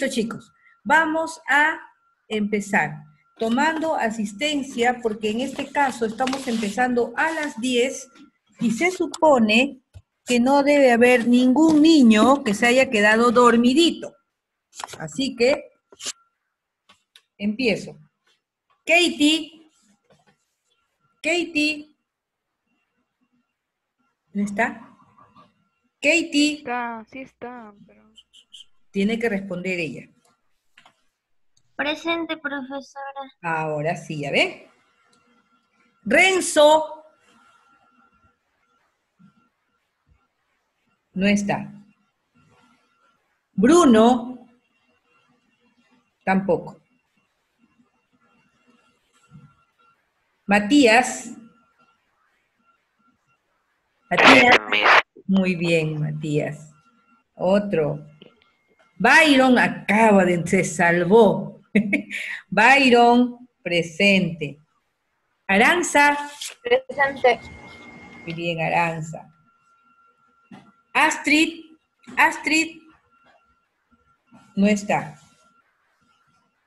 Listo, chicos. Vamos a empezar tomando asistencia, porque en este caso estamos empezando a las 10 y se supone que no debe haber ningún niño que se haya quedado dormidito. Así que empiezo. Katie. Katie. ¿No está? Katie. Sí está, pero... Tiene que responder ella. Presente, profesora. Ahora sí, ya ve. Renzo. No está. Bruno. Tampoco. Matías. Matías. Muy bien, Matías. Otro. Byron acaba de, se salvó. Byron, presente. Aranza. Presente. Muy bien, Aranza. Astrid. Astrid. No está.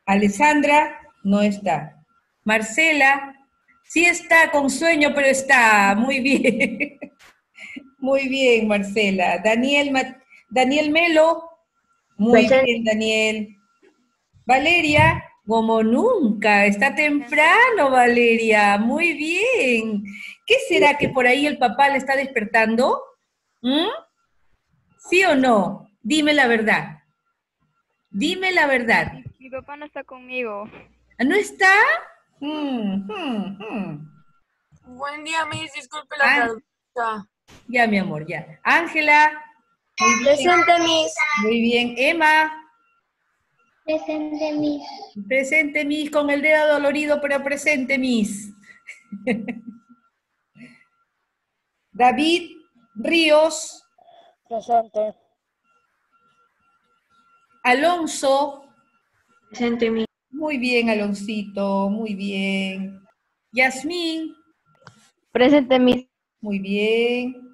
Alessandra. No está. Marcela. Sí está con sueño, pero está. Muy bien. Muy bien, Marcela. Daniel, Daniel Melo. Muy bien, Daniel. Valeria, como nunca, está temprano, Valeria, muy bien. ¿Qué será que por ahí el papá le está despertando? ¿Mm? ¿Sí o no? Dime la verdad. Dime la verdad. Mi papá no está conmigo. ¿No está? Mm, mm, Buen día, Miss, disculpe la pregunta. Ya, mi amor, ya. Ángela. Presente, Miss. Muy bien. Emma. Presente, Miss. Presente, Miss, con el dedo dolorido, pero presente, Miss. David Ríos. Presente. Alonso. Presente, Miss. Muy bien, Aloncito, muy bien. Yasmín. Presente, Miss. Muy bien.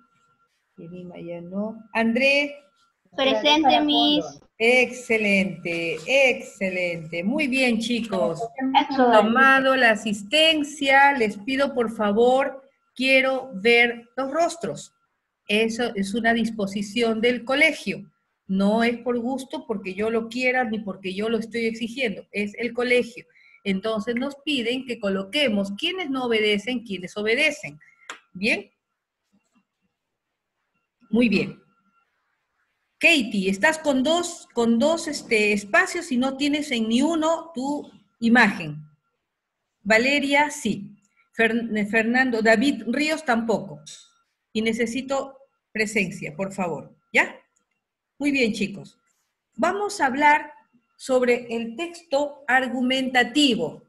Irima ya no. André. Presente, Miss. Excelente, excelente. Muy bien, chicos. Tomado la asistencia, les pido por favor, quiero ver los rostros. Eso es una disposición del colegio. No es por gusto porque yo lo quiera ni porque yo lo estoy exigiendo. Es el colegio. Entonces nos piden que coloquemos quienes no obedecen, quienes obedecen. ¿Bien? Muy bien. Katie, estás con dos, con dos este, espacios y no tienes en ni uno tu imagen. Valeria, sí. Fernando, David Ríos tampoco. Y necesito presencia, por favor. ¿Ya? Muy bien, chicos. Vamos a hablar sobre el texto argumentativo,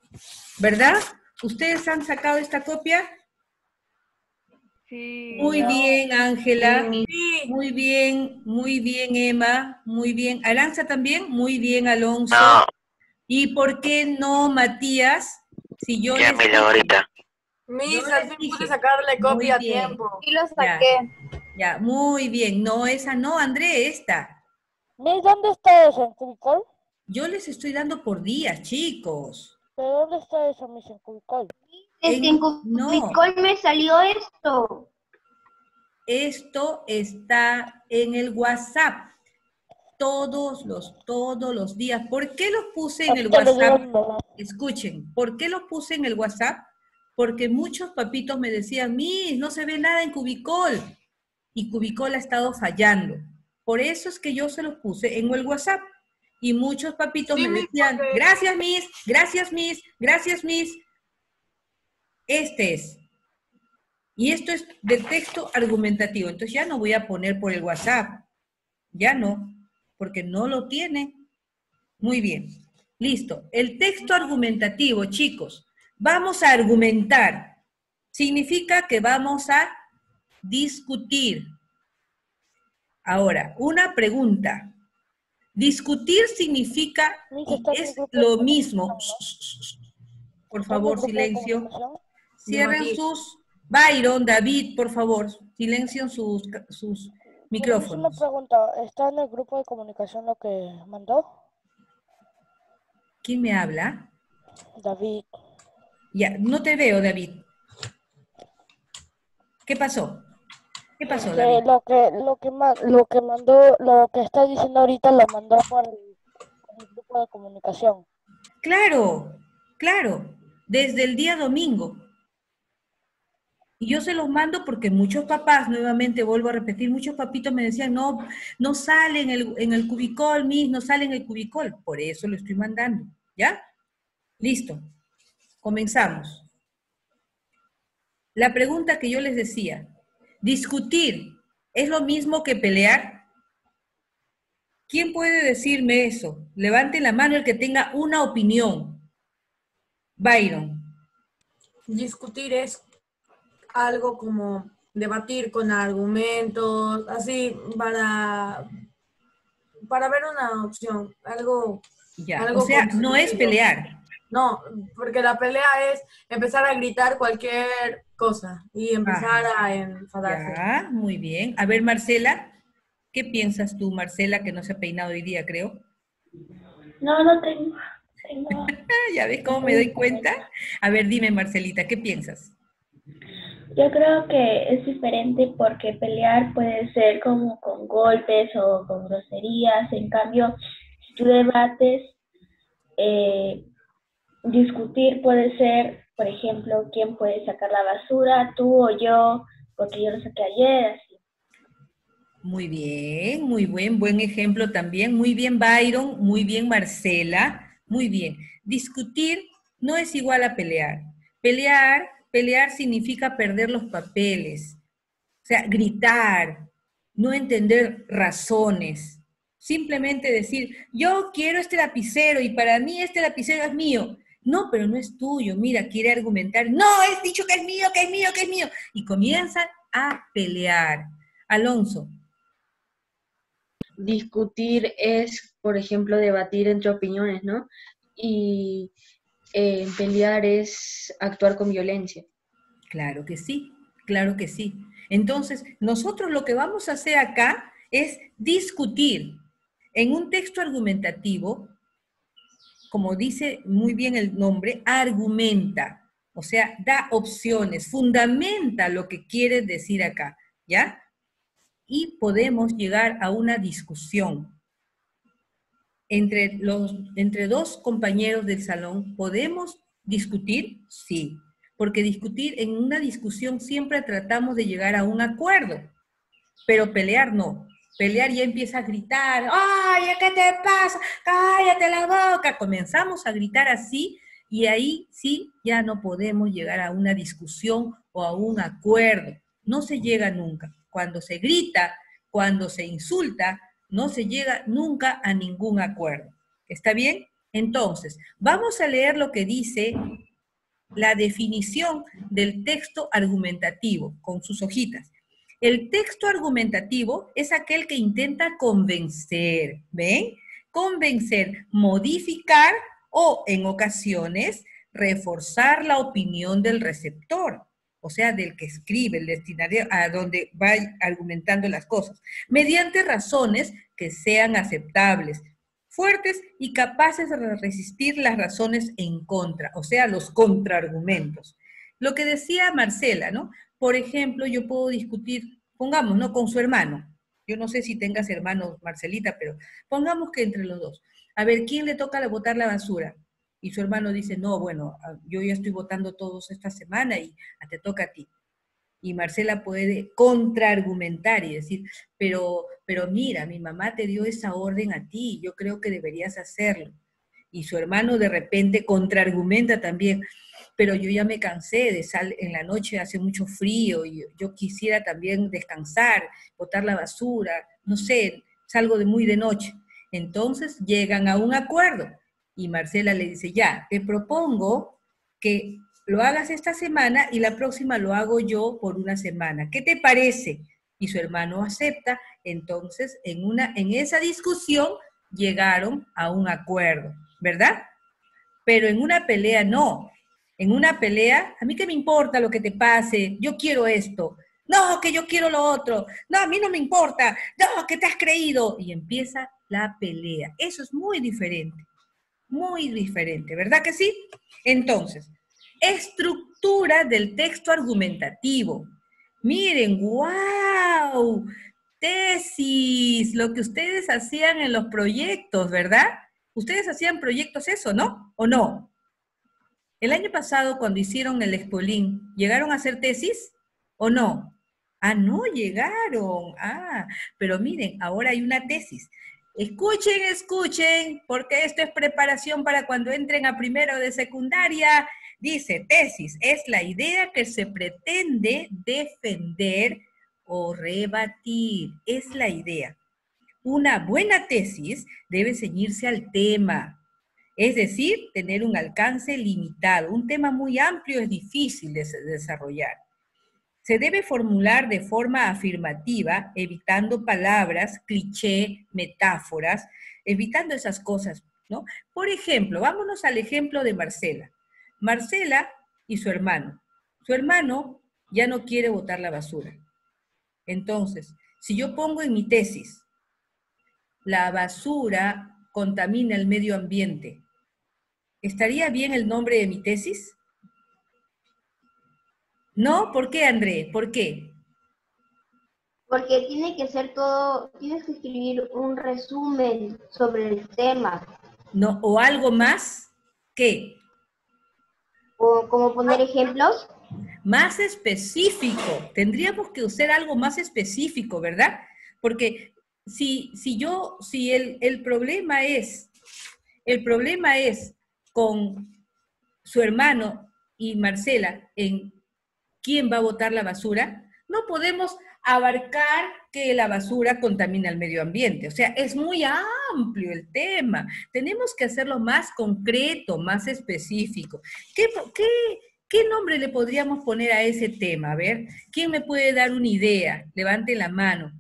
¿verdad? ¿Ustedes han sacado esta copia? Sí. Muy bien, Ángela. Muy bien, muy bien, Emma. Muy bien. Aranza también. Muy bien, Alonso. ¿Y por qué no, Matías? Si yo les dije- ahorita. Les al fin pude sacarle copia a tiempo. Sí lo saqué. Ya, muy bien. No, esa no, André, esta. Miss, ¿dónde está eso? Yo les estoy dando por días, chicos. ¿Pero dónde está eso, Miss? ¿En Cubicol? Es En- que en no. Cubicol me salió esto. Esto está en el WhatsApp. Todos los, todos los días. ¿Por qué los puse en el WhatsApp? Escuchen, ¿por qué los puse en el WhatsApp? Porque muchos papitos me decían, Miss, no se ve nada en Cubicol. Y Cubicol ha estado fallando. Por eso es que yo se los puse en el WhatsApp. Y muchos papitos Sí, me decían, gracias, Miss, gracias, Miss, gracias, Miss. Este es. Y esto es del texto argumentativo. Entonces ya no voy a poner por el WhatsApp. Ya no, porque no lo tiene. Muy bien. Listo. El texto argumentativo, chicos. Vamos a argumentar. Significa que vamos a discutir. Ahora, una pregunta. Discutir significa Miss, y ¿está en es lo mismo. Por ¿Está en el favor, silencio. Cierren sus... Byron, David, por favor, silencien sus, sus Miss, Una micrófonos. pregunta, ¿está en el grupo de comunicación lo que mandó? ¿Quién me habla? David. Ya, no te veo, David. ¿Qué pasó? ¿Qué pasó, David? lo que lo que lo que mandó, lo que está diciendo ahorita lo mandó por el, por el grupo de comunicación. Claro, claro, desde el día domingo. Y yo se los mando porque muchos papás, nuevamente vuelvo a repetir, muchos papitos me decían, no, no sale en el, en el cubicol, mis, no sale en el cubicol. Por eso lo estoy mandando, ¿ya? Listo, comenzamos. La pregunta que yo les decía, discutir, ¿es lo mismo que pelear? ¿Quién puede decirme eso? Levante la mano el que tenga una opinión. Byron. Discutir es algo como debatir con argumentos, así para, para ver una opción, algo, Ya, Algo o sea, no es pelear. no, porque la pelea es empezar a gritar cualquier cosa y empezar a enfadarse. Ya, muy bien. A ver, Marcela, ¿qué piensas tú, Marcela, que no se ha peinado hoy día, creo? No, no tengo. tengo. Ah, ya ves cómo me doy cuenta. A ver, dime, Marcelita, ¿qué piensas? Yo creo que es diferente porque pelear puede ser como con golpes o con groserías. En cambio, si tú debates, eh, discutir puede ser, por ejemplo, quién puede sacar la basura, tú o yo, porque yo lo saqué ayer, así. Muy bien, muy buen, buen ejemplo también. Muy bien, Byron, muy bien, Marcela. Muy bien. Discutir no es igual a pelear. Pelear, pelear significa perder los papeles. O sea, gritar, no entender razones. Simplemente decir, yo quiero este lapicero y para mí este lapicero es mío. No, pero no es tuyo. Mira, quiere argumentar. No, es dicho que es mío, que es mío, que es mío. Y comienzan a pelear. Alonso, discutir es, por ejemplo, debatir entre opiniones, ¿no? Y eh, pelear es actuar con violencia. Claro que sí, claro que sí. Entonces, nosotros lo que vamos a hacer acá es discutir en un texto argumentativo, como dice muy bien el nombre, argumenta, o sea, da opciones, fundamenta lo que quiere decir acá, ¿ya? Y podemos llegar a una discusión. Entre, los, entre dos compañeros del salón, ¿podemos discutir? Sí, porque discutir en una discusión siempre tratamos de llegar a un acuerdo, pero pelear no. Pelear ya empieza a gritar, ¡ay, qué te pasa! ¡Cállate la boca! Comenzamos a gritar así y ahí sí ya no podemos llegar a una discusión o a un acuerdo. No se llega nunca. Cuando se grita, cuando se insulta, no se llega nunca a ningún acuerdo. ¿Está bien? Entonces, vamos a leer lo que dice la definición del texto argumentativo con sus hojitas. El texto argumentativo es aquel que intenta convencer, ¿ven? Convencer, modificar o, en ocasiones, reforzar la opinión del receptor, o sea, del que escribe, el destinatario, a donde va argumentando las cosas, mediante razones que sean aceptables, fuertes y capaces de resistir las razones en contra, o sea, los contraargumentos. Lo que decía Marcela, ¿no? Por ejemplo, yo puedo discutir, pongamos, ¿no? Con su hermano. Yo no sé si tengas hermanos, Marcelita, pero pongamos que entre los dos. A ver, ¿quién le toca botar la basura? Y su hermano dice, no, bueno, yo ya estoy votando todos esta semana y te toca a ti. Y Marcela puede contraargumentar y decir, pero, pero mira, mi mamá te dio esa orden a ti, yo creo que deberías hacerlo. Y su hermano de repente contraargumenta también, pero yo ya me cansé de sal en la noche hace mucho frío y yo quisiera también descansar, botar la basura, no sé, salgo de muy de noche. Entonces llegan a un acuerdo y Marcela le dice, ya, te propongo que lo hagas esta semana y la próxima lo hago yo por una semana. ¿Qué te parece? Y su hermano acepta. Entonces, en, una, en esa discusión llegaron a un acuerdo, ¿verdad? Pero en una pelea no. En una pelea, a mí qué me importa lo que te pase, yo quiero esto. No, que yo quiero lo otro. No, a mí no me importa. No, que te has creído. Y empieza la pelea. Eso es muy diferente. Muy diferente, ¿verdad que sí? Entonces, estructura del texto argumentativo. Miren, wow, tesis, lo que ustedes hacían en los proyectos, ¿verdad? Ustedes hacían proyectos eso, ¿no? ¿O no? El año pasado, cuando hicieron el Expolín, ¿llegaron a hacer tesis o no? Ah, no llegaron. Ah, pero miren, ahora hay una tesis. Escuchen, escuchen, porque esto es preparación para cuando entren a primero de secundaria. Dice, tesis es la idea que se pretende defender o rebatir. Es la idea. Una buena tesis debe ceñirse al tema, es decir, tener un alcance limitado. Un tema muy amplio es difícil de desarrollar. Se debe formular de forma afirmativa, evitando palabras, cliché, metáforas, evitando esas cosas, ¿no? Por ejemplo, vámonos al ejemplo de Marcela. Marcela y su hermano. Su hermano ya no quiere botar la basura. Entonces, si yo pongo en mi tesis, la basura contamina el medio ambiente, ¿estaría bien el nombre de mi tesis? ¿No? ¿Por qué, André? ¿Por qué? Porque tiene que ser todo, tienes que escribir un resumen sobre el tema. No, o algo más. ¿Qué? O como poner ejemplos. Más específico. Tendríamos que usar algo más específico, ¿verdad? Porque si, si yo, si el, el problema es, el problema es con su hermano y Marcela en quién va a botar la basura, no podemos abarcar que la basura contamina el medio ambiente. O sea, es muy amplio el tema. Tenemos que hacerlo más concreto, más específico. ¿Qué, qué, nombre le podríamos poner a ese tema? A ver, ¿quién me puede dar una idea? Levante la mano.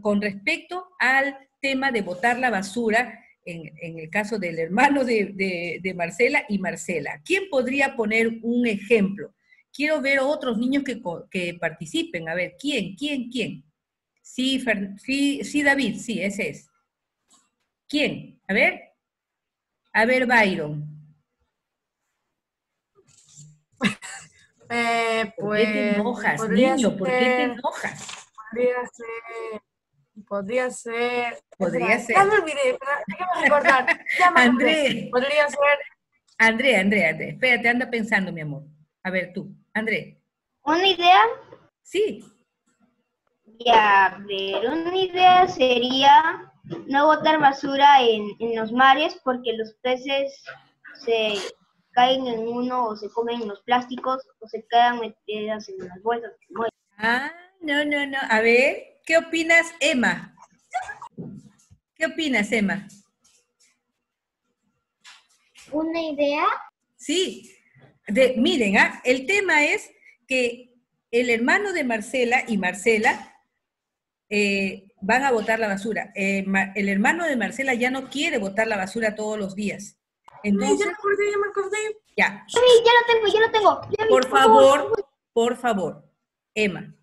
con respecto al tema de botar la basura, en, el caso del hermano de, de Marcela y Marcela. ¿Quién podría poner un ejemplo? Quiero ver otros niños que, participen. A ver, ¿quién? ¿Quién? ¿Quién? Sí, sí, sí, David, sí, ese es. ¿Quién? A ver. A ver, Byron. Eh, ¿Por qué te pues, enojas, niño? ¿Por qué te enojas? Podría ser. Podría ser. Podría ser. Ya me olvidé, déjame recordar. André. Podría ser. André, André, André. Espérate, anda pensando, mi amor. A ver, tú. André. ¿Una idea? Sí. Ya, a ver, una idea sería no botar basura en, los mares porque los peces se caen en uno o se comen los plásticos o se quedan metidas en las bolsas. Ah, no, no, no. A ver, ¿qué opinas, Emma? ¿Qué opinas, Emma? ¿Una idea? Sí, miren, ¿ah? el tema es que el hermano de Marcela y Marcela eh, van a botar la basura. Eh, el hermano de Marcela ya no quiere botar la basura todos los días. Entonces, ya me acordé, ya me acordé. Ya. Sí, ya lo tengo, ya lo tengo. por favor, por favor, Emma.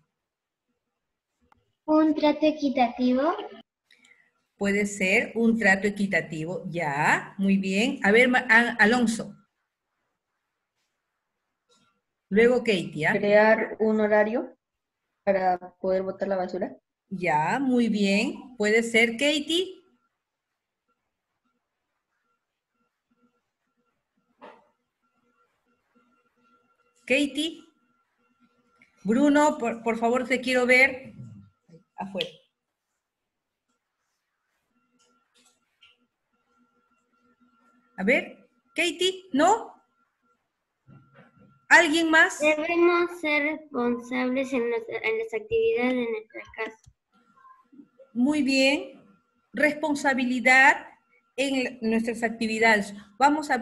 ¿Un trato equitativo? Puede ser un trato equitativo, ya, muy bien. A ver, Alonso. Luego Katie, ¿ah? Crear un horario para poder botar la basura. Ya, muy bien. Puede ser Katie. Katie. Bruno, por, por favor, te quiero ver afuera. A ver, Katie, ¿no? ¿Alguien más? Debemos ser responsables en, las actividades de nuestra casa. Muy bien. Responsabilidad en nuestras actividades. Vamos a...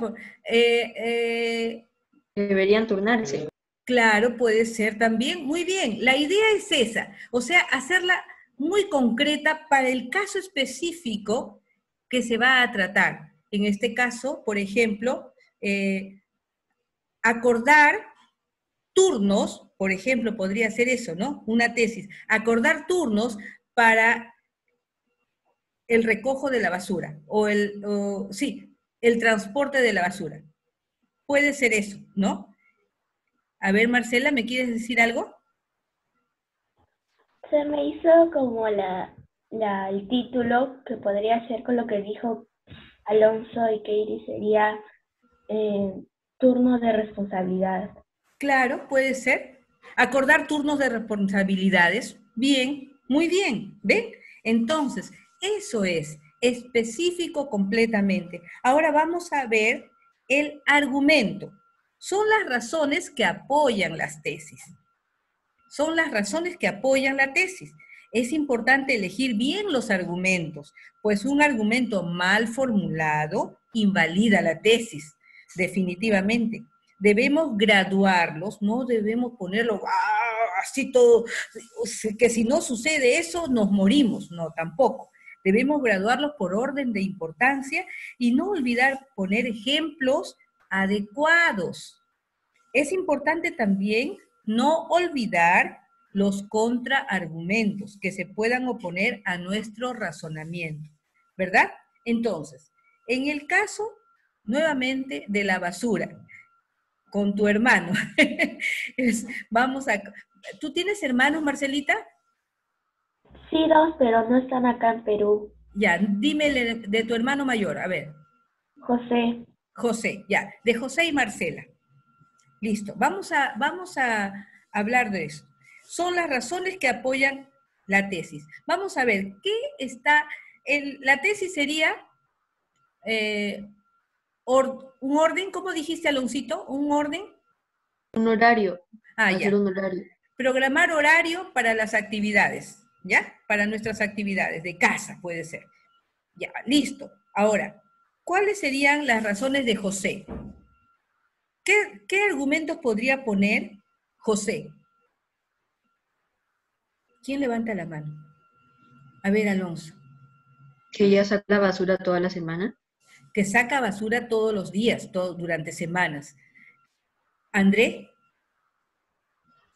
Eh, eh, Deberían turnarse. Claro, puede ser también. Muy bien. La idea es esa. O sea, hacerla muy concreta para el caso específico que se va a tratar. En este caso, por ejemplo, eh, acordar turnos, por ejemplo, podría ser eso, ¿no? Una tesis, acordar turnos para el recojo de la basura, o el, sí, el transporte de la basura. Puede ser eso, ¿no? A ver, Marcela, ¿me quieres decir algo? Se me hizo como la, la, el título que podría ser con lo que dijo Alonso y Katie sería eh, turno de responsabilidad. Claro, puede ser. Acordar turnos de responsabilidades. Bien, muy bien. ¿Ven? Entonces, eso es específico completamente. Ahora vamos a ver el argumento. Son las razones que apoyan las tesis. Son las razones que apoyan la tesis. Es importante elegir bien los argumentos, pues un argumento mal formulado invalida la tesis, definitivamente. Debemos graduarlos, no debemos ponerlo ¡ah! así todo, que si no sucede eso nos morimos, no, tampoco. Debemos graduarlos por orden de importancia y no olvidar poner ejemplos adecuados. Es importante también no olvidar los contraargumentos que se puedan oponer a nuestro razonamiento, ¿verdad? Entonces, en el caso, nuevamente, de la basura, con tu hermano, vamos a... ¿Tú tienes hermanos, Marcelita? Sí, dos, pero no están acá en Perú. Ya, dime de tu hermano mayor, a ver. José. José, ya, de José y Marcela. Listo, vamos a, vamos a hablar de eso. Son las razones que apoyan la tesis. Vamos a ver, ¿qué está, el, la tesis sería eh, un orden, ¿cómo dijiste, Aloncito? ¿Un orden? Un horario. Ah, ya. Un horario. Programar horario para las actividades, ¿ya? Para nuestras actividades, de casa puede ser. Ya, listo. Ahora, ¿cuáles serían las razones de José? ¿Qué, argumentos podría poner José? ¿Quién levanta la mano? A ver, Alonso. Que ella saca basura toda la semana. Que saca basura todos los días, todo, durante semanas. ¿André?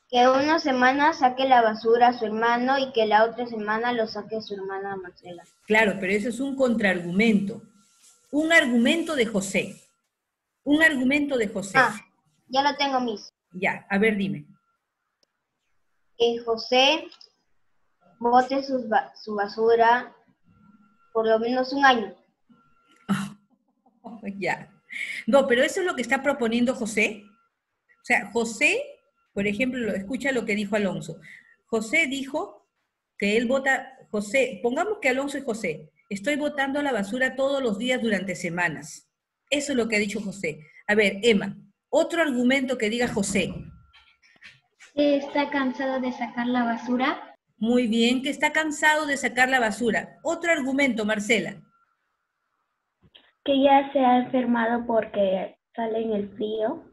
Que una semana saque la basura a su hermano y que la otra semana lo saque a su hermana Marcela. Claro, pero eso es un contraargumento. Un argumento de José. Un argumento de José. Ah, ya lo tengo, Miss. Ya, a ver, dime. Que José bote su, su basura por lo menos un año. ya. No, pero eso es lo que está proponiendo José. O sea, José, por ejemplo, escucha lo que dijo Alonso. José dijo que él vota, José, pongamos que Alonso es José, estoy botando la basura todos los días durante semanas. Eso es lo que ha dicho José. A ver, Emma, otro argumento que diga José. está cansado de sacar la basura. Muy bien, que está cansado de sacar la basura. Otro argumento, Marcela. Que ya se ha enfermado porque sale en el frío.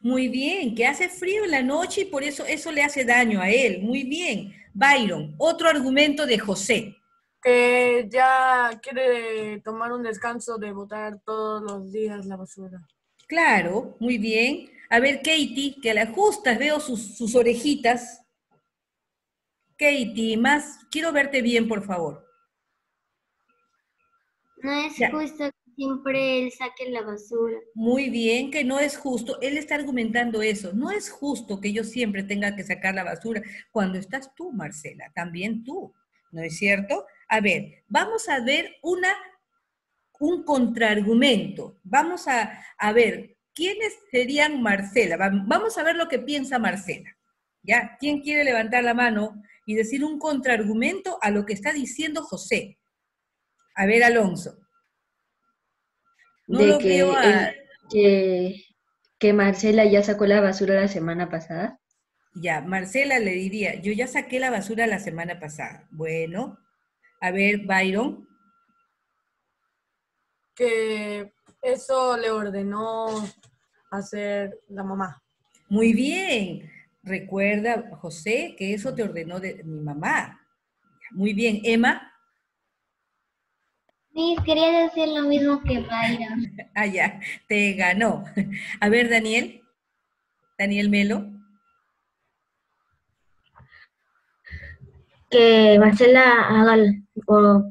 Muy bien, que hace frío en la noche y por eso eso le hace daño a él. Muy bien. Byron, otro argumento de José que ya quiere tomar un descanso de botar todos los días la basura. Claro, muy bien. A ver, Katie, que a la justas veo sus, orejitas. Katie, más, quiero verte bien, por favor. No es justo que siempre él saque la basura. Muy bien, que no es justo. Él está argumentando eso. No es justo que yo siempre tenga que sacar la basura cuando estás tú, Marcela, también tú. ¿No es cierto? A ver, vamos a ver una, un contraargumento. Vamos a, ver, ¿quiénes serían Marcela? Vamos a ver lo que piensa Marcela. ¿Ya? ¿Quién quiere levantar la mano y decir un contraargumento a lo que está diciendo José? A ver, Alonso. No lo que, que, que Marcela ya sacó la basura la semana pasada. Ya, Marcela le diría, yo ya saqué la basura la semana pasada. Bueno, a ver, Byron. Que eso le ordenó hacer la mamá. Muy bien. Recuerda, José, que eso te ordenó de mi mamá. Muy bien. Emma. Sí, quería decir lo mismo que Byron. ah, ya, te ganó. A ver, Daniel. Daniel Melo. que Marcela haga o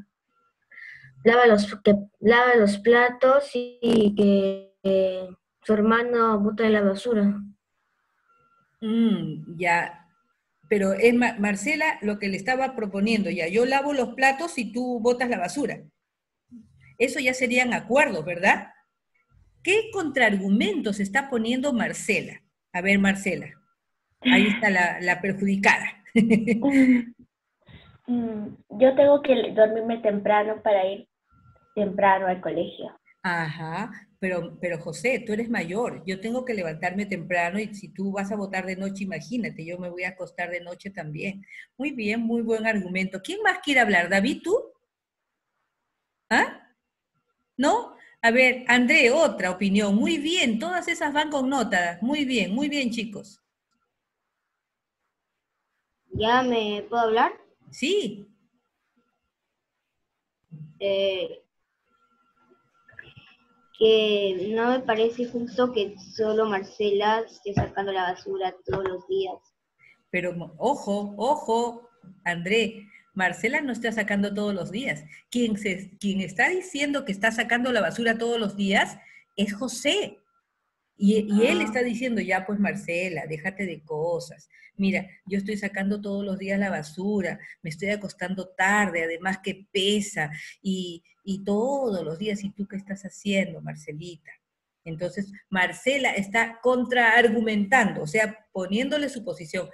lava los, que lava los platos y que eh, su hermano bota la basura. Mm, ya. Pero es Ma- Marcela lo que le estaba proponiendo, ya, yo lavo los platos y tú botas la basura. Eso ya serían acuerdos, ¿verdad? ¿Qué contraargumentos está poniendo Marcela? A ver, Marcela. Ahí está la, la perjudicada. Mm, Yo tengo que dormirme temprano para ir temprano al colegio. Ajá, pero, pero José, tú eres mayor, yo tengo que levantarme temprano y si tú vas a votar de noche, imagínate, yo me voy a acostar de noche también. Muy bien, muy buen argumento. ¿Quién más quiere hablar? ¿David, tú? ¿Ah? ¿No? A ver, André, otra opinión. Muy bien, todas esas van con nota. Muy bien, muy bien, chicos. ¿Ya me puedo hablar? Sí, Eh, que no me parece justo que solo Marcela esté sacando la basura todos los días. pero ojo, ojo, André, Marcela no está sacando todos los días. Quien, se, quien está diciendo que está sacando la basura todos los días es José. Y, y él Ah. está diciendo, ya pues Marcela, déjate de cosas. Mira, yo estoy sacando todos los días la basura, me estoy acostando tarde, además que pesa, y, y todos los días, ¿y tú qué estás haciendo, Marcelita? Entonces, Marcela está contraargumentando, o sea, poniéndole su posición.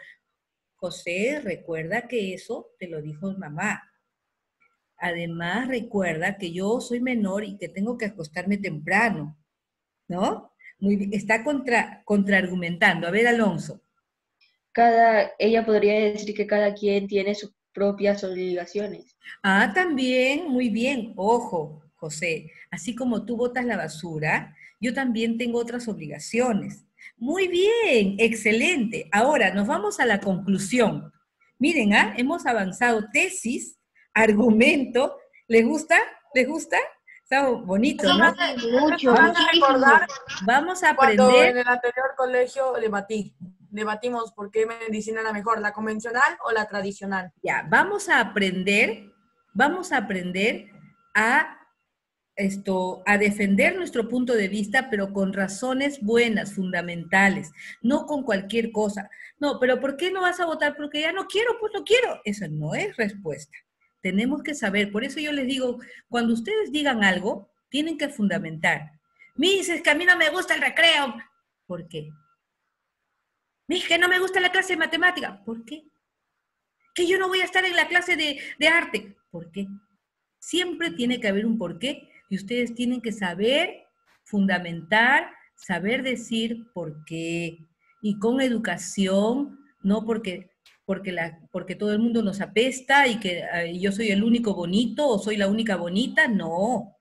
José, recuerda que eso te lo dijo mamá. Además, recuerda que yo soy menor y que tengo que acostarme temprano, ¿no? Muy bien, está contra, contraargumentando. A ver, Alonso. Cada, ella podría decir que cada quien tiene sus propias obligaciones. Ah, también, muy bien. Ojo, José, así como tú botas la basura, yo también tengo otras obligaciones. Muy bien, excelente. Ahora nos vamos a la conclusión. Miren, ¿ah? hemos avanzado tesis, argumento. ¿Les gusta? ¿Les gusta? Está bonito, Eso ¿no? Mucho, hace muchísimo. recordar Vamos a cuando en aprender. el anterior colegio debatí. Debatimos por qué medicina era mejor, la convencional o la tradicional. Ya, vamos a aprender, vamos a aprender a esto, a defender nuestro punto de vista, pero con razones buenas, fundamentales, no con cualquier cosa. No, pero ¿por qué no vas a votar? Porque ya no quiero, pues no quiero. Eso no es respuesta. Tenemos que saber, por eso yo les digo, cuando ustedes digan algo, tienen que fundamentar. Mis, es que a mí no me gusta el recreo. ¿Por qué? Mis, que no me gusta la clase de matemática. ¿Por qué? que yo no voy a estar en la clase de, de arte. ¿Por qué? Siempre tiene que haber un porqué ustedes tienen que saber fundamentar, saber decir por qué. Y con educación, no porque, porque, la, porque todo el mundo nos apesta y que eh, yo soy el único bonito o soy la única bonita, no.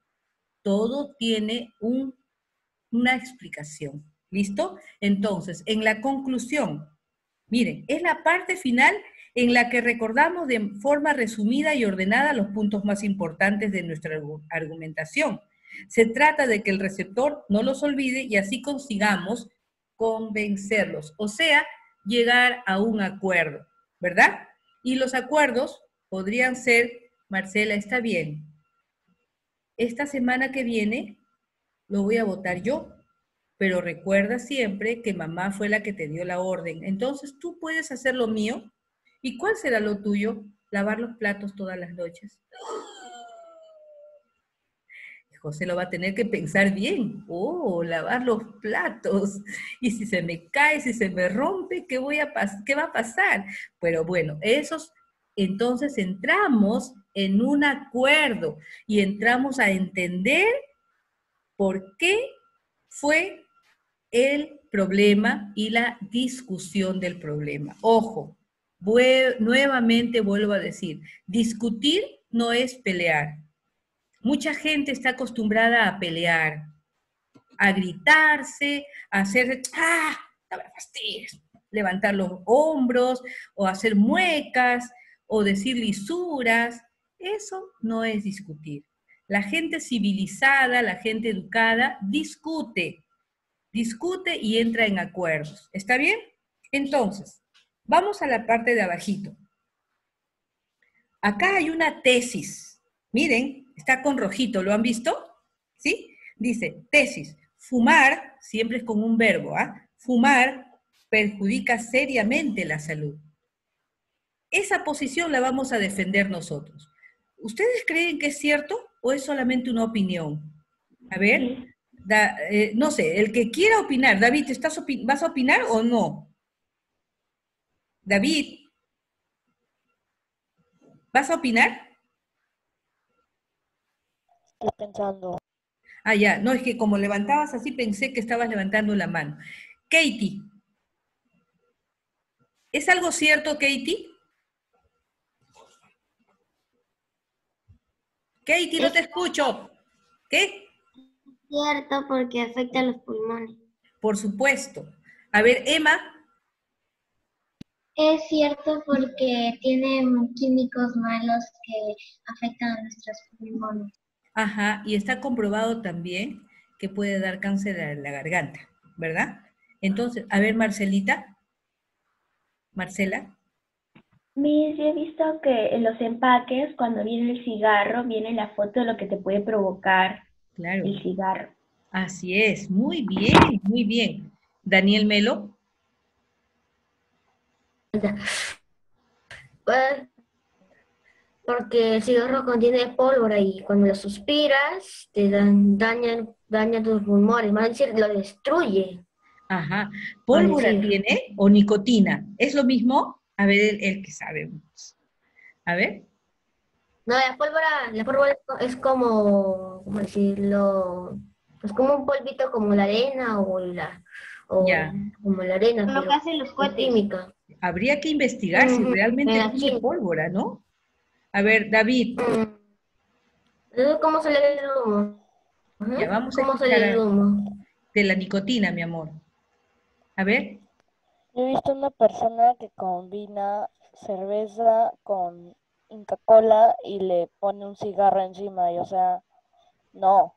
Todo tiene un, una explicación. ¿Listo? Entonces, en la conclusión, miren, es la parte final en la que recordamos de forma resumida y ordenada los puntos más importantes de nuestra argu- argumentación. Se trata de que el receptor no los olvide y así consigamos convencerlos, o sea, llegar a un acuerdo, ¿verdad? Y los acuerdos podrían ser, Marcela, está bien, esta semana que viene lo voy a votar yo, pero recuerda siempre que mamá fue la que te dio la orden, entonces tú puedes hacer lo mío ¿Y cuál será lo tuyo? Lavar los platos todas las noches. José lo va a tener que pensar bien. Oh, lavar los platos. Y si se me cae, si se me rompe, ¿qué, voy a qué va a pasar? Pero bueno, esos, entonces entramos en un acuerdo y entramos a entender por qué fue el problema y la discusión del problema. Ojo, Nuevamente vuelvo a decir, discutir no es pelear. Mucha gente está acostumbrada a pelear, a gritarse, a hacer, ¡ah! fastidies", levantar los hombros o hacer muecas o decir lisuras. Eso no es discutir. La gente civilizada, la gente educada, discute, discute y entra en acuerdos. ¿Está bien? Entonces, Vamos a la parte de abajito. Acá hay una tesis, Miren, está con rojito, ¿lo han visto? ¿Sí? Dice, tesis, fumar, siempre es con un verbo, ¿ah? Fumar perjudica seriamente la salud. Esa posición la vamos a defender nosotros. ¿Ustedes creen que es cierto o es solamente una opinión? A ver, da- eh, no sé, el que quiera opinar, David, ¿estás opi- ¿vas a opinar o no? David, ¿vas a opinar? Estoy pensando. Ah, ya, no, es que como levantabas así pensé que estabas levantando la mano. Katie, ¿es algo cierto, Katie? Katie, no te escucho. ¿Qué? Cierto, porque afecta a los pulmones. Por supuesto. A ver, Emma, Es cierto porque tiene químicos malos que afectan a nuestros pulmones. ajá, y está comprobado también que puede dar cáncer a la garganta, ¿verdad? Entonces, a ver, Marcelita. Marcela. Miss, yo he visto que en los empaques, cuando viene el cigarro, viene la foto de lo que te puede provocar Claro. el cigarro. Así es, muy bien, muy bien. Daniel Melo. Pues, porque el cigarro contiene pólvora y cuando lo suspiras te dan, daña, daña tus pulmones, más decir, lo destruye. Ajá. ¿Pólvora tiene o nicotina? ¿Es lo mismo? A ver, el, el que sabe. A ver. No, la pólvora, la pólvora es co- es como, ¿cómo decirlo? Es como un polvito como la arena o la, o Ya. como la arena, Lo que hacen los es cohetes. química. Habría que investigar si Ujú, realmente pero tiene pólvora, ¿no? A ver, David, Mm. Entonces, ¿Cómo se le ve el humo? Ya, vamos a ¿Cómo se le escuchar ve el a- humo? de la nicotina, mi amor. A ver, Yo he visto una persona que combina cerveza con Inca Cola y le pone un cigarro encima y o sea, no.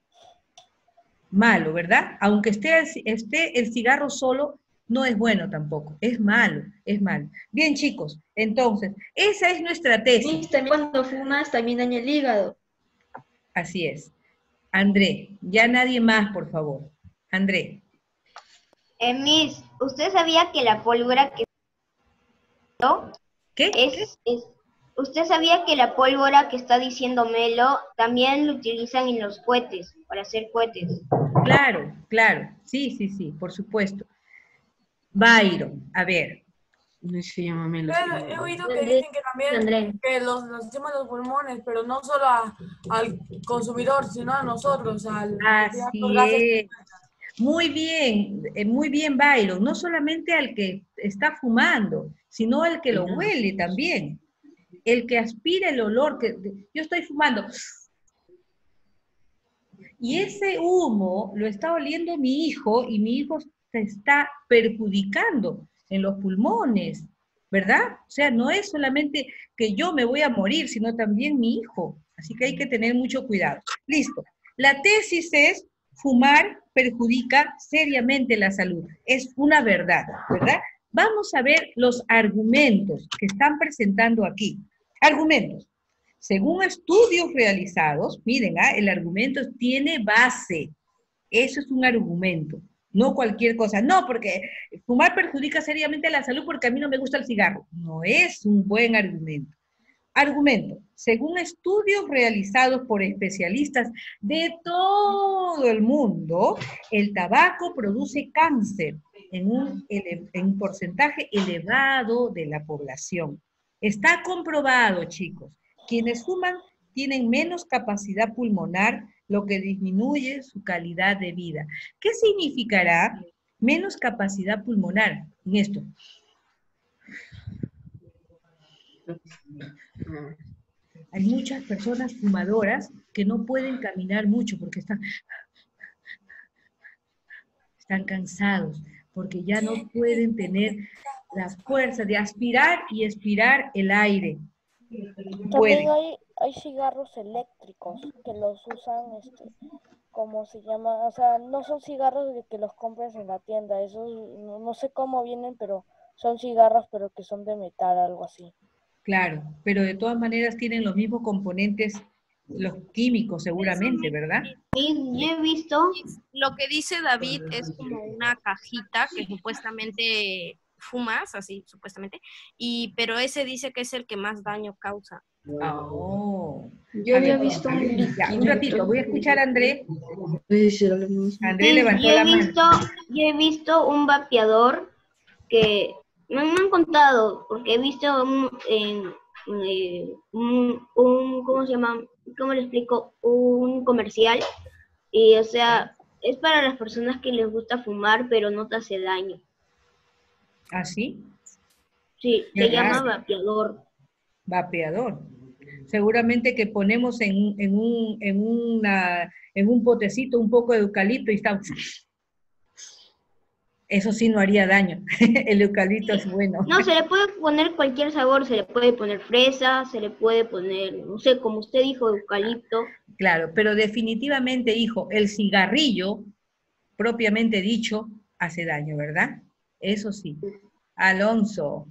malo, ¿verdad? Aunque esté, esté el cigarro solo, no es bueno tampoco. Es malo, es malo. Bien, chicos, entonces, esa es nuestra tesis. También cuando fumas también daña el hígado. Así es. André, ya nadie más, por favor. André. Eh, Miss, ¿usted sabía que la pólvora que ¿No? ¿Qué? es, es- ¿Usted sabía que la pólvora que está diciendo Melo también lo utilizan en los cohetes, para hacer cohetes? Claro, claro. Sí, sí, sí, por supuesto. Byron, a ver. No se llama Melo. Pero se he oído que dicen que también que los, nos hacemos los pulmones, pero no solo a- al consumidor, sino a nosotros, al Así los es. Muy bien, eh, muy bien, Byron. No solamente al que está fumando, sino al que lo huele también. El que aspira el olor, que yo estoy fumando. Y ese humo lo está oliendo mi hijo y mi hijo está perjudicando en los pulmones, ¿verdad? O sea, no es solamente que yo me voy a morir, sino también mi hijo. Así que hay que tener mucho cuidado. Listo. La tesis es fumar perjudica seriamente la salud. Es una verdad, ¿verdad? Vamos a ver los argumentos que están presentando aquí. Argumentos. Según estudios realizados, miren, ah, el argumento tiene base. Eso es un argumento, no cualquier cosa. No, porque fumar perjudica seriamente la salud porque a mí no me gusta el cigarro. No es un buen argumento. Argumento. Según estudios realizados por especialistas de todo el mundo, el tabaco produce cáncer en un, en un porcentaje elevado de la población. Está comprobado, chicos. Quienes fuman tienen menos capacidad pulmonar, lo que disminuye su calidad de vida. ¿Qué significará menos capacidad pulmonar en esto? Hay muchas personas fumadoras que no pueden caminar mucho porque están, están cansados, porque ya no pueden tener la fuerza de aspirar y expirar el aire. También Pueden. hay, hay cigarros eléctricos que los usan, este, como se llama, o sea, no son cigarros de que los compras en la tienda, esos no, no sé cómo vienen, pero son cigarros, pero que son de metal, algo así. Claro, pero de todas maneras tienen los mismos componentes los químicos seguramente, ¿verdad? Sí, yo he visto, Lo que dice David es como una cajita que supuestamente fumas, así supuestamente, y pero ese dice que es el que más daño causa. Oh. Yo había visto un ratito, voy a escuchar a André. André levantó yo he la mano. visto, yo he visto un vapeador que me, han contado, porque he visto un, en, eh, un, un- ¿cómo se llama? ¿Cómo le explico? Un comercial, y o sea, es para las personas que les gusta fumar, pero no te hace daño. ¿Ah, sí? Sí, se llama vapeador. Vapeador. Seguramente que ponemos en, un- en, un, en, una, en un potecito un poco de eucalipto y está... Eso sí no haría daño. El eucalipto es bueno. No, se le puede poner cualquier sabor, se le puede poner fresa, se le puede poner, no sé, como usted dijo, eucalipto. Claro, pero definitivamente, hijo, el cigarrillo, propiamente dicho, hace daño, ¿verdad? Eso sí. Alonso.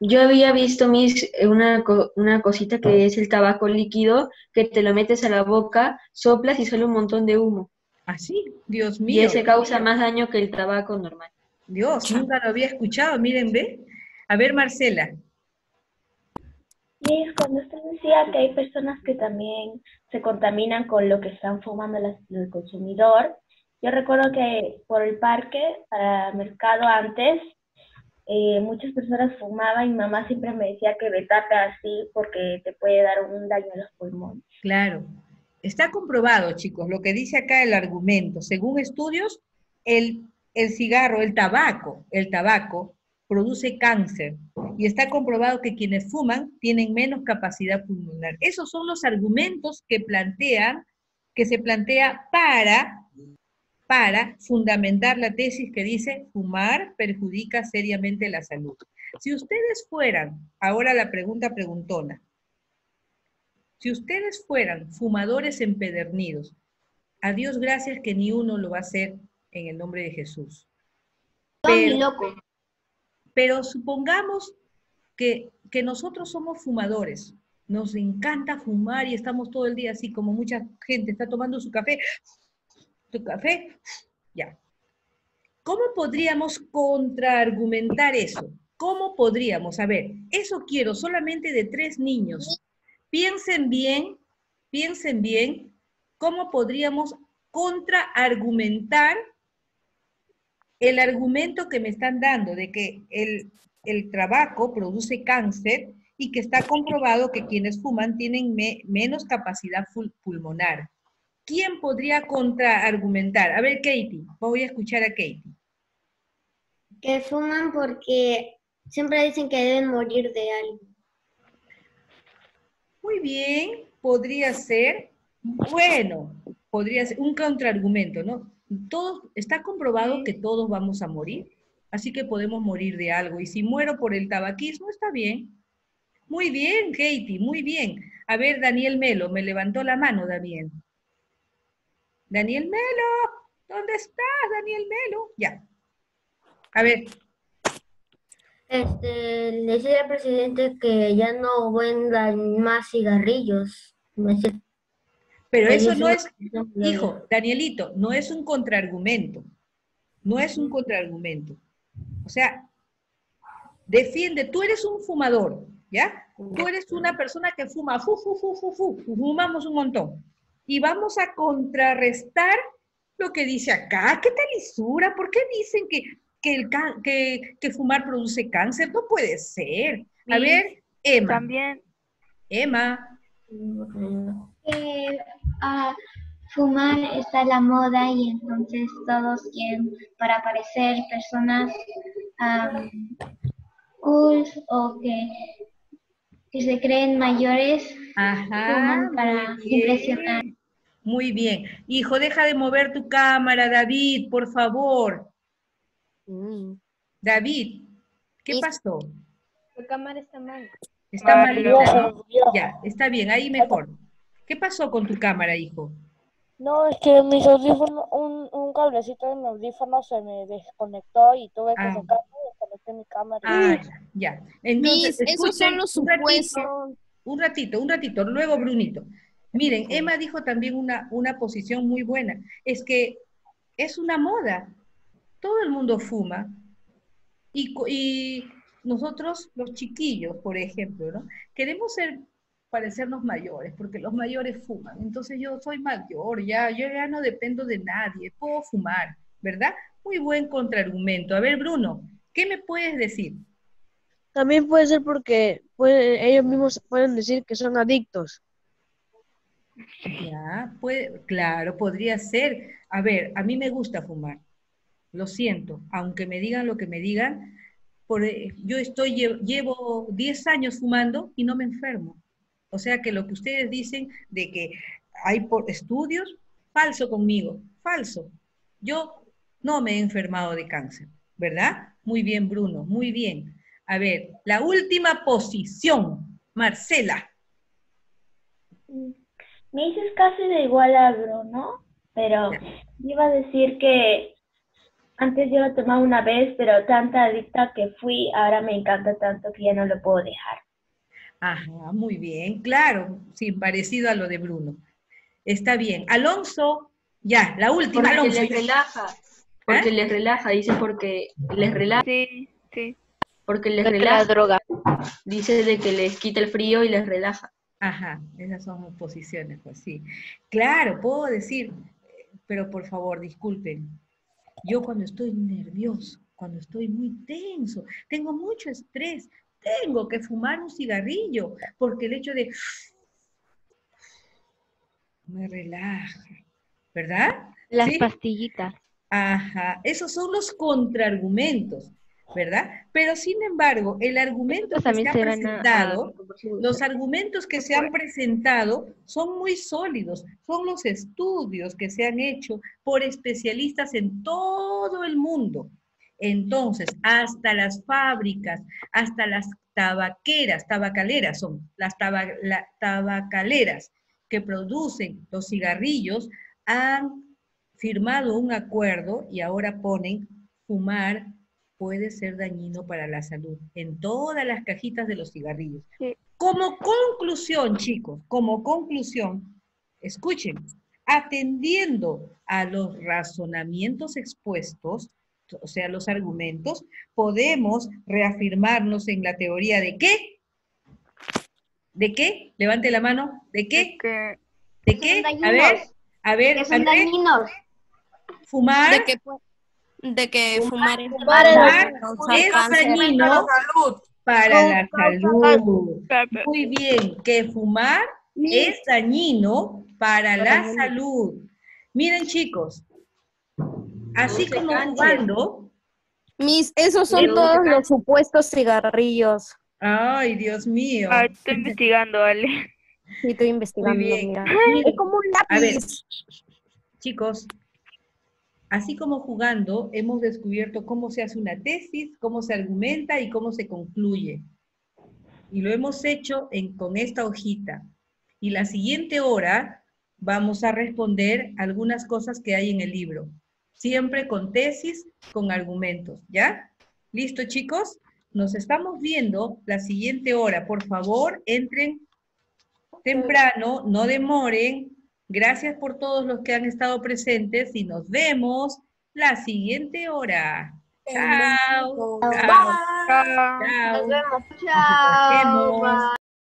Yo había visto mis, eh, una, co- una cosita que es el tabaco líquido, que te lo metes a la boca, soplas y sale un montón de humo. ¿Así? Dios Y mío. ese causa más daño que el tabaco normal. Dios, nunca lo había escuchado. Miren, ve. A ver, Marcela. Y es cuando usted decía que hay personas que también se contaminan con lo que están fumando las- el consumidor. Yo recuerdo que por el parque, para mercado antes, eh, muchas personas fumaban y mamá siempre me decía que me tape así porque te puede dar un daño a los pulmones. Claro. Está comprobado, chicos, lo que dice acá el argumento. Según estudios, el, el cigarro, el tabaco, el tabaco produce cáncer y está comprobado que quienes fuman tienen menos capacidad pulmonar. Esos son los argumentos que plantean, que se plantea para, para fundamentar la tesis que dice fumar perjudica seriamente la salud. Si ustedes fueran, ahora la pregunta preguntona, si ustedes fueran fumadores empedernidos, a Dios gracias que ni uno lo va a hacer en el nombre de Jesús. Pero, loco. pero supongamos que, que nosotros somos fumadores, nos encanta fumar y estamos todo el día así como mucha gente está tomando su café, su café, ya. ¿Cómo podríamos contraargumentar eso? ¿Cómo podríamos? A ver, eso quiero solamente de tres niños. Piensen bien, piensen bien, ¿cómo podríamos contraargumentar el argumento que me están dando de que el, el tabaco produce cáncer y que está comprobado que quienes fuman tienen me- menos capacidad pulmonar. ¿Quién podría contraargumentar? A ver, Katie, voy a escuchar a Katie. Que fuman porque siempre dicen que deben morir de algo. Muy bien, podría ser, bueno, podría ser un contraargumento, ¿no? Todos, está comprobado que todos vamos a morir, así que podemos morir de algo. Y si muero por el tabaquismo, está bien. Muy bien, Katie, muy bien. A ver, Daniel Melo, me levantó la mano, Daniel. Daniel Melo, ¿dónde estás, Daniel Melo? Ya. A ver, Este, le decía al presidente que ya no vendan más cigarrillos. Pero eso no- es, hijo, Danielito, no es un contraargumento. No es un contraargumento. O sea, defiende, tú eres un fumador, ¿ya? Tú eres una persona que fuma, fu, fu, fu, fu, fu, fumamos un montón. Y vamos a contrarrestar lo que dice acá. ¿Qué tal lisura? ¿Por qué dicen que, que, el ca- que, que fumar produce cáncer? No puede ser. A Sí, ver, Emma. También, Emma. Que ah, fumar está a la moda y entonces todos quieren, para parecer personas cool o que, que se creen mayores, Ajá, fuman para impresionar. Muy bien. Hijo, deja de mover tu cámara, David, por favor. David, ¿qué pasó? tu cámara está mal. Está mal. Ya, está bien, ahí mejor. ¿Qué pasó con tu cámara, hijo? No, es que mis audífonos, un, un cablecito de mi audífono se me desconectó y tuve que Ah. sacarlo y desconecté mi cámara. Ah, ya. ya. Entonces, Miss, esos son los un ratito. supuestos. un ratito, un ratito, luego Brunito. Miren, Emma dijo también una, una posición muy buena, es que es una moda, todo el mundo fuma, y, y nosotros, los chiquillos, por ejemplo, ¿no? Queremos ser, parecernos mayores, porque los mayores fuman. Entonces yo soy mayor, ya, yo ya no dependo de nadie, puedo fumar, ¿verdad? Muy buen contraargumento. A ver, Bruno, ¿qué me puedes decir? También puede ser porque ellos mismos pueden decir que son adictos. Ya, puede, claro, podría ser. A ver, a mí me gusta fumar. Lo siento, aunque me digan lo que me digan, por, eh, yo estoy, lle- llevo 10 años fumando y no me enfermo. O sea que lo que ustedes dicen de que hay por estudios, falso conmigo, falso. Yo no me he enfermado de cáncer, ¿verdad? Muy bien, Bruno, muy bien. A ver, la última posición, Marcela. Me dices casi de igual a Bruno, pero iba a decir que antes yo lo tomaba una vez, pero tanta adicta que fui, ahora me encanta tanto que ya no lo puedo dejar. Ajá, muy bien, claro, sí, parecido a lo de Bruno. Está bien. Alonso, ya, la última, Porque Alonso. les ya. relaja. Porque ¿Eh? les relaja, dice porque les relaja. Sí, sí. Porque les Porque la droga. Dice de que les quita el frío y les relaja. Ajá, esas son posiciones, pues sí. Claro, puedo decir, pero por favor, disculpen. Yo cuando estoy nervioso, cuando estoy muy tenso, tengo mucho estrés, tengo que fumar un cigarrillo, porque el hecho de me relaja, ¿verdad? Las ¿Sí? pastillitas. Ajá, esos son los contraargumentos, ¿verdad? Pero sin embargo, el argumento que se ha se van a- presentado, los argumentos que se han presentado son muy sólidos, son los estudios que se han hecho por especialistas en todo el mundo. Entonces, hasta las fábricas, hasta las tabaqueras, tabacaleras son, las taba- la- tabacaleras que producen los cigarrillos han firmado un acuerdo y ahora ponen fumar puede ser dañino para la salud en todas las cajitas de los cigarrillos. Como conclusión, chicos, como conclusión, escuchen, atendiendo a los razonamientos expuestos, o sea, los argumentos, podemos reafirmarnos en la teoría de qué? ¿De qué? Levante la mano. ¿De qué? ¿De qué? A ver, a ver, fumar. De que, de que fumar es Fumar malo, causar es cáncer. dañino para la salud. Salud. Muy bien, que fumar es dañino para la salud. Miren chicos, así como jugando, Mis, esos son todos los supuestos cigarrillos. ay Dios mío. Ah, estoy investigando, Ale. Sí, estoy investigando. Muy bien. mira. Miren, Es como un A ver, lápiz. chicos, así como jugando, hemos descubierto cómo se hace una tesis, cómo se argumenta y cómo se concluye. Y lo hemos hecho con esta hojita. Y la siguiente hora vamos a responder algunas cosas que hay en el libro. Siempre con tesis, con argumentos, ¿ya? ¿Listo, chicos? Nos estamos viendo la siguiente hora. Por favor, entren temprano, no demoren. Gracias por todos los que han estado presentes y nos vemos la siguiente hora. Chao. Chao. Chao. Nos vemos. Nos vemos. Chao.